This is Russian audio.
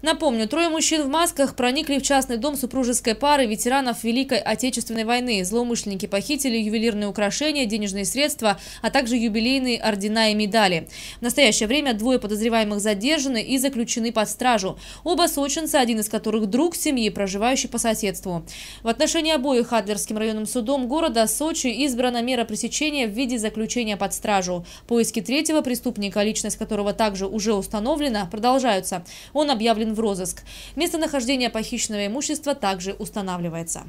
Напомню, трое мужчин в масках проникли в частный дом супружеской пары ветеранов Великой Отечественной войны. Злоумышленники похитили ювелирные украшения, денежные средства, а также юбилейные ордена и медали. В настоящее время двое подозреваемых задержаны и заключены под стражу. Оба сочинца, один из которых друг семьи, проживающий по соседству. В отношении обоих Адлерским районным судом города Сочи избрана мера пресечения в виде заключения под стражу. Поиски третьего преступника, личность которого также уже установлена, продолжаются. Он объявлен в розыск. Местонахождение похищенного имущества также устанавливается.